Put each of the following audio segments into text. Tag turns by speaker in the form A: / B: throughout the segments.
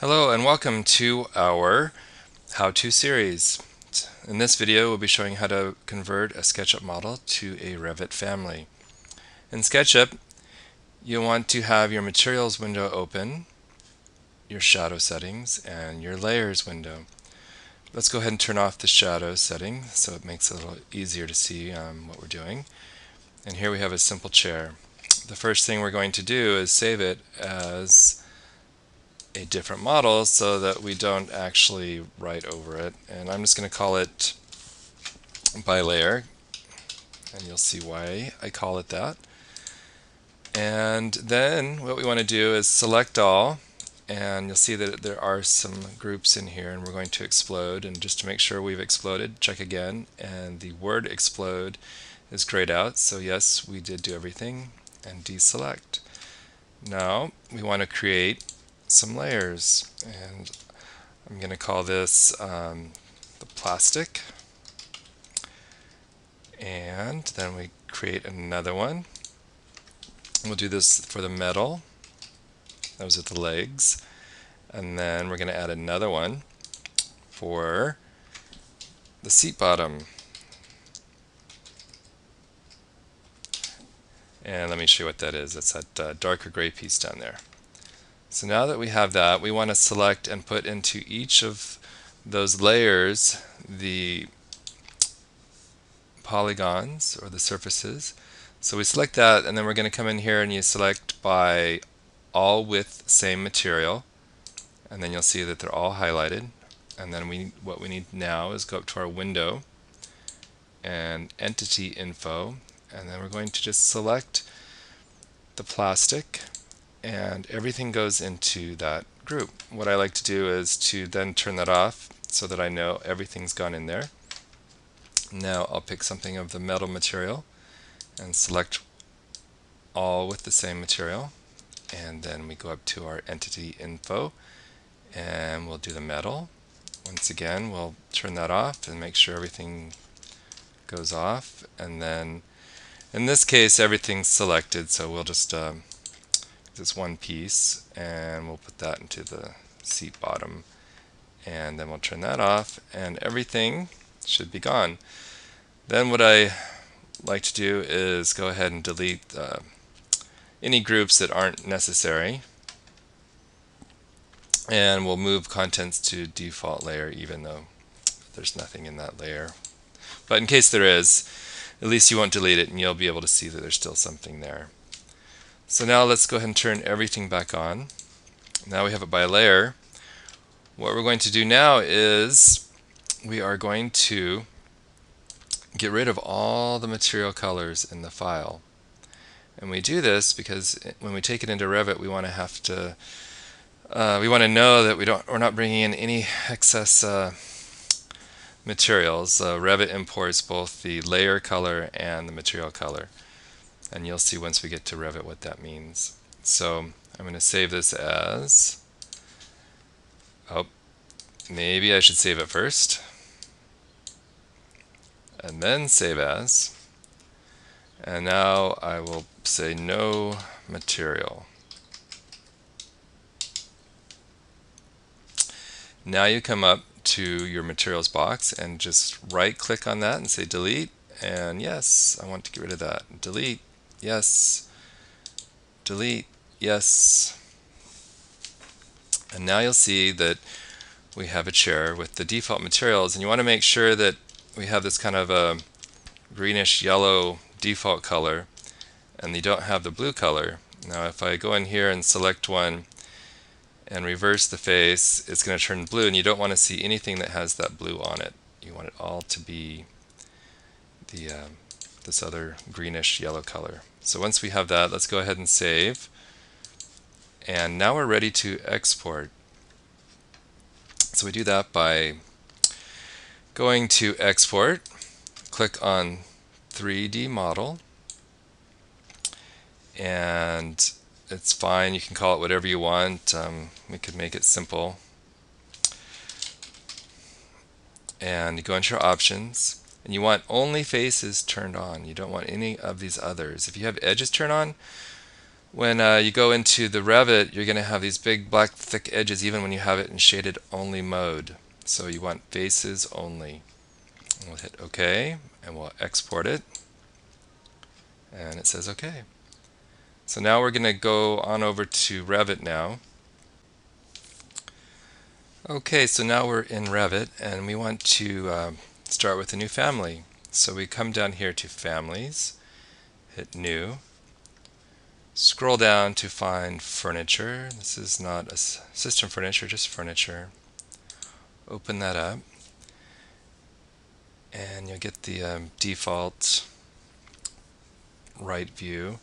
A: Hello and welcome to our how-to series. In this video we'll be showing how to convert a SketchUp model to a Revit family. In SketchUp you'll want to have your materials window open, your shadow settings, and your layers window. Let's go ahead and turn off the shadow setting so it makes it a little easier to see um, what we're doing. And here we have a simple chair. The first thing we're going to do is save it as a different model so that we don't actually write over it. And I'm just going to call it by layer, and you'll see why I call it that. And then what we want to do is select all, and you'll see that there are some groups in here, and we're going to explode. And just to make sure we've exploded, check again, and the word explode is grayed out. So yes, we did do everything, and deselect. Now we want to create some layers and I'm going to call this um, the plastic. And then we create another one. We'll do this for the metal. Those are the legs. And then we're going to add another one for the seat bottom. And let me show you what that is. It's that uh, darker gray piece down there so now that we have that, we want to select and put into each of those layers the polygons or the surfaces. So we select that and then we're going to come in here and you select by all with same material. And then you'll see that they're all highlighted. And then we what we need now is go up to our window and entity info. And then we're going to just select the plastic and everything goes into that group. What I like to do is to then turn that off so that I know everything's gone in there. Now I'll pick something of the metal material and select all with the same material and then we go up to our entity info and we'll do the metal. Once again we'll turn that off and make sure everything goes off and then in this case everything's selected so we'll just um, this one piece and we'll put that into the seat bottom and then we'll turn that off and everything should be gone. Then what I like to do is go ahead and delete uh, any groups that aren't necessary and we'll move contents to default layer even though there's nothing in that layer. But in case there is, at least you won't delete it and you'll be able to see that there's still something there. So now let's go ahead and turn everything back on. Now we have it by layer. What we're going to do now is we are going to get rid of all the material colors in the file. And we do this because when we take it into Revit, we want to have to, uh, we want to know that we don't, we're not bringing in any excess uh, materials. Uh, Revit imports both the layer color and the material color and you'll see once we get to Revit what that means. So I'm going to save this as, oh, maybe I should save it first, and then save as, and now I will say no material. Now you come up to your materials box and just right click on that and say delete and yes I want to get rid of that delete yes, delete, yes. And now you'll see that we have a chair with the default materials and you want to make sure that we have this kind of a greenish yellow default color and you don't have the blue color. Now if I go in here and select one and reverse the face, it's going to turn blue and you don't want to see anything that has that blue on it. You want it all to be the uh, this other greenish yellow color. So once we have that, let's go ahead and save. And now we're ready to export. So we do that by going to export, click on 3D model, and it's fine. You can call it whatever you want. Um, we could make it simple. And you go into your options, and you want only faces turned on. You don't want any of these others. If you have edges turned on, when uh, you go into the Revit, you're going to have these big black thick edges even when you have it in shaded only mode. So you want faces only. we'll hit OK and we'll export it. And it says OK. So now we're going to go on over to Revit now. Okay, so now we're in Revit and we want to uh, start with a new family. So we come down here to Families, hit New, Scroll down to find furniture. This is not a system furniture, just furniture. Open that up and you'll get the um, default right view.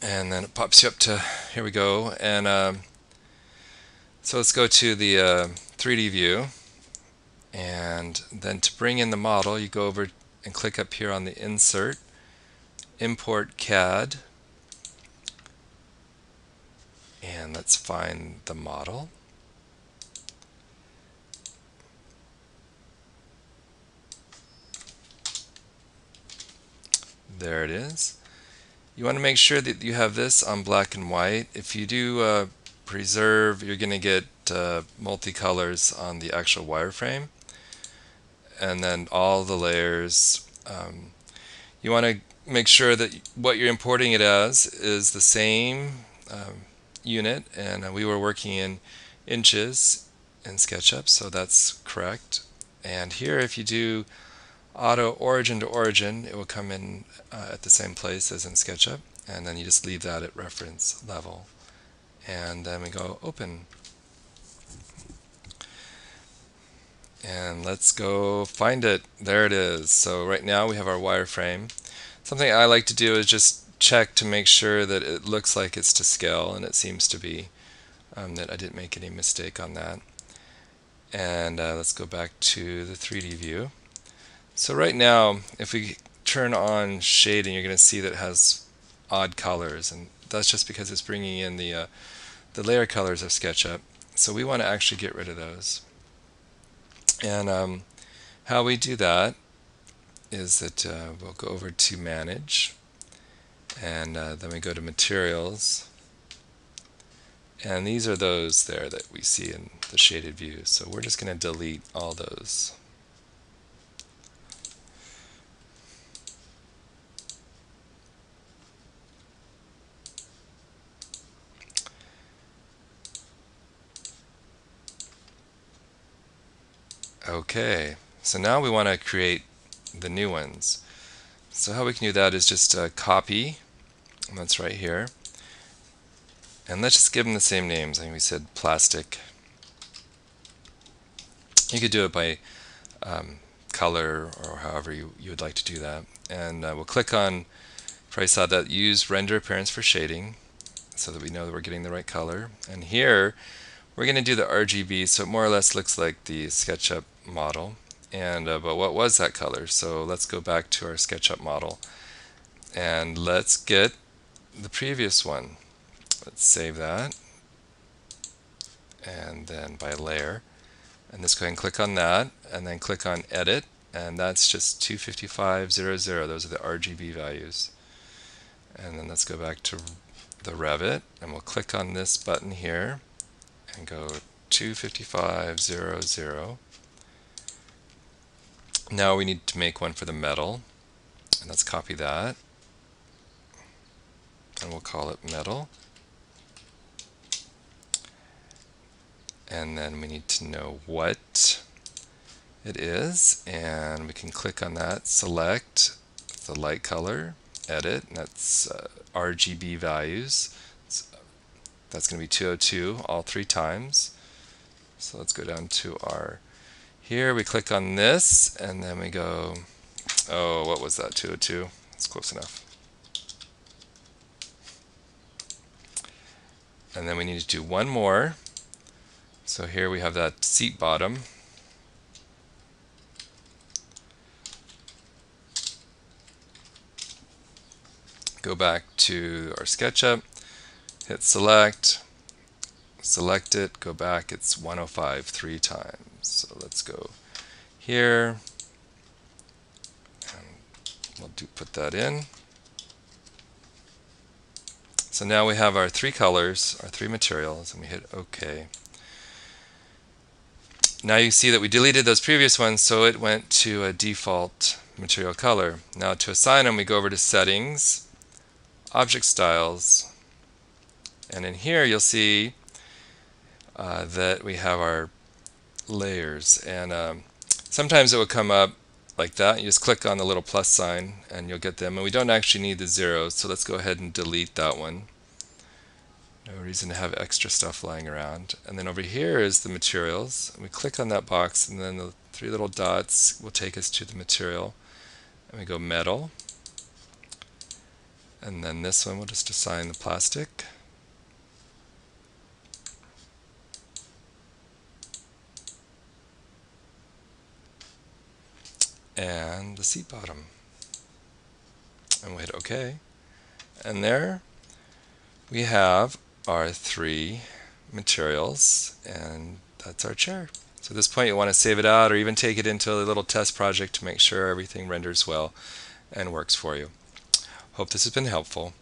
A: And then it pops you up to, here we go. And um, so let's go to the uh, 3D view. And then to bring in the model, you go over and click up here on the insert import CAD and let's find the model. There it is. You want to make sure that you have this on black and white. If you do uh, preserve, you're going to get uh, multicolors on the actual wireframe. And then all the layers. Um, you want to make sure that what you're importing it as is the same um, unit and uh, we were working in inches in SketchUp so that's correct and here if you do auto origin to origin it will come in uh, at the same place as in SketchUp and then you just leave that at reference level and then we go open and let's go find it there it is so right now we have our wireframe Something I like to do is just check to make sure that it looks like it's to scale, and it seems to be, um, that I didn't make any mistake on that. And uh, let's go back to the 3D view. So right now, if we turn on shading, you're going to see that it has odd colors, and that's just because it's bringing in the, uh, the layer colors of SketchUp. So we want to actually get rid of those. And um, how we do that is that uh, we'll go over to manage. And uh, then we go to materials. And these are those there that we see in the shaded view. So we're just going to delete all those okay so now we want to create the new ones. So how we can do that is just uh, copy, and that's right here. And let's just give them the same names. I think we said plastic. You could do it by um, color or however you, you would like to do that. And uh, we'll click on, probably saw that, use render appearance for shading so that we know that we're getting the right color. And here, we're going to do the RGB so it more or less looks like the SketchUp model. And uh, but what was that color? So let's go back to our SketchUp model. And let's get the previous one. Let's save that. And then by layer. And let's go ahead and click on that. And then click on edit. And that's just 25500 those are the RGB values. And then let's go back to the Revit. And we'll click on this button here and go 25500 now we need to make one for the metal. And let's copy that. And we'll call it metal. And then we need to know what it is. And we can click on that, select the light color, edit, and that's uh, RGB values. that's going to be 202 all three times. So let's go down to our here we click on this and then we go, oh, what was that, 202? It's close enough. And then we need to do one more. So here we have that seat bottom. Go back to our SketchUp, hit select, select it, go back, it's 105 three times. So let's go here and we'll do put that in. So now we have our three colors, our three materials, and we hit OK. Now you see that we deleted those previous ones, so it went to a default material color. Now to assign them, we go over to Settings, Object Styles, and in here you'll see uh, that we have our layers. And um, sometimes it will come up like that. You just click on the little plus sign and you'll get them. And we don't actually need the zeros, so let's go ahead and delete that one. No reason to have extra stuff lying around. And then over here is the materials. And we click on that box and then the three little dots will take us to the material. And we go metal. And then this one we'll just assign the plastic. And the seat bottom. And we'll hit OK. And there we have our three materials, and that's our chair. So at this point, you want to save it out or even take it into a little test project to make sure everything renders well and works for you. Hope this has been helpful.